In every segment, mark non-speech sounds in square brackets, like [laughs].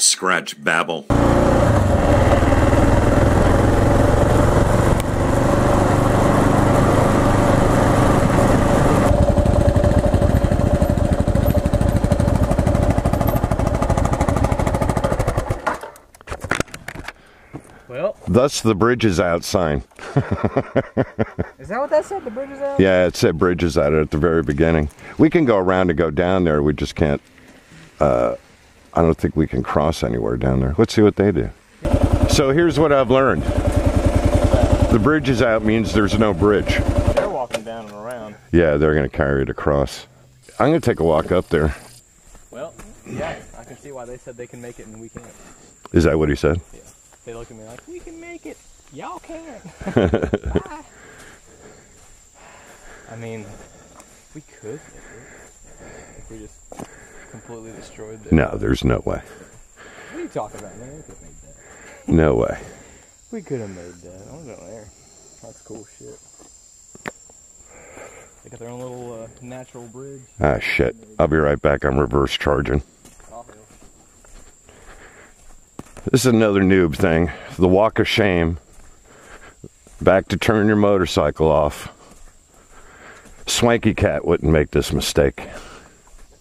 head scratch babble. Well, Thus the bridge is out sign. is that what that said? The bridge is out? Yeah, it said bridge is out at the very beginning. We can go around and go down there. We just can't. Uh, I don't think we can cross anywhere down there. Let's see what they do. So here's what I've learned. The bridge is out means there's no bridge. They're walking down and around. Yeah, they're going to carry it across. I'm going to take a walk up there. Well, yeah, I can see why they said they can make it and we can't. Is that what he said? Yeah. They look at me like, we can make it. Y'all can't. [laughs] I mean, we could make it if we just completely destroyed the. No, there's no way. What are you talking about, man? We could have made that. No way. We could have made that. I was down there. That's cool shit. They got their own little uh, natural bridge. Ah, shit. I'll be right back. I'm reverse charging. This is another noob thing. The walk of shame. Back to turn your motorcycle off. Swanky Cat wouldn't make this mistake.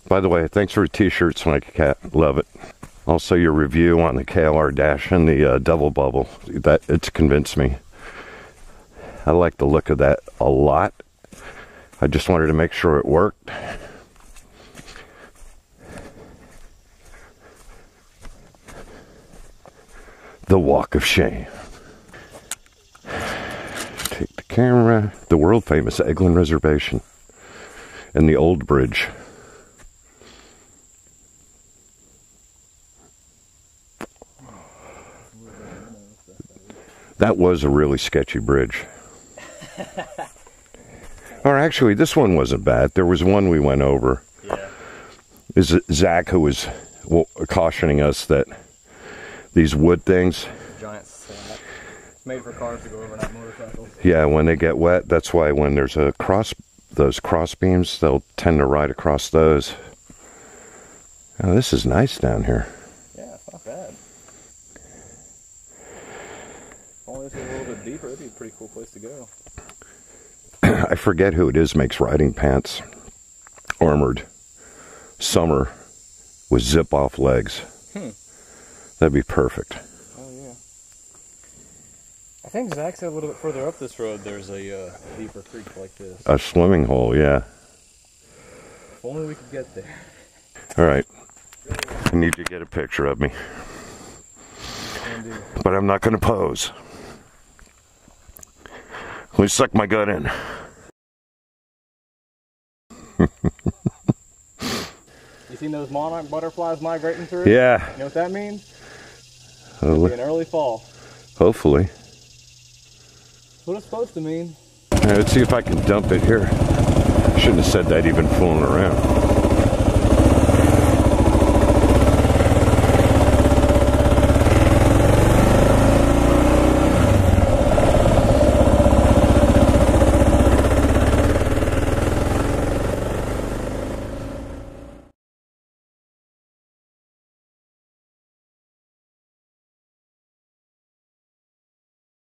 By the way, thanks for a t-shirt, Swanky Cat. Love it. Also, your review on the KLR Dash and the uh, Double Bubble. That it's convinced me. I like the look of that a lot. I just wanted to make sure it worked. The Walk of Shame. Take the camera. The world famous Eglin Reservation and the Old Bridge. That was a really sketchy bridge. [laughs] or actually, this one wasn't bad. There was one we went over. Yeah. Is it Zach who was cautioning us that these wood things, Giant. It's made for cars to go over, not motorcycles. yeah, when they get wet, that's why when there's a cross, those cross beams, they'll tend to ride across those. Oh, this is nice down here. Yeah, it's not bad. If only this was a little bit deeper, it'd be a pretty cool place to go. [clears throat] I forget who it is makes riding pants, armored, summer, with zip off legs. Hmm. That'd be perfect. Oh yeah. I think Zach said a little bit further up this road there's a uh, deeper creek like this. A swimming hole, yeah. If only we could get there. All right. I need you to get a picture of me, but I'm not going to pose. Let me suck my gut in. You seen those monarch butterflies migrating through? Yeah. You know what that means? Uh, It'll be an early fall. hopefully. That's what it's supposed to mean. Right, let's see if I can dump it here. Shouldn't have said that even fooling around.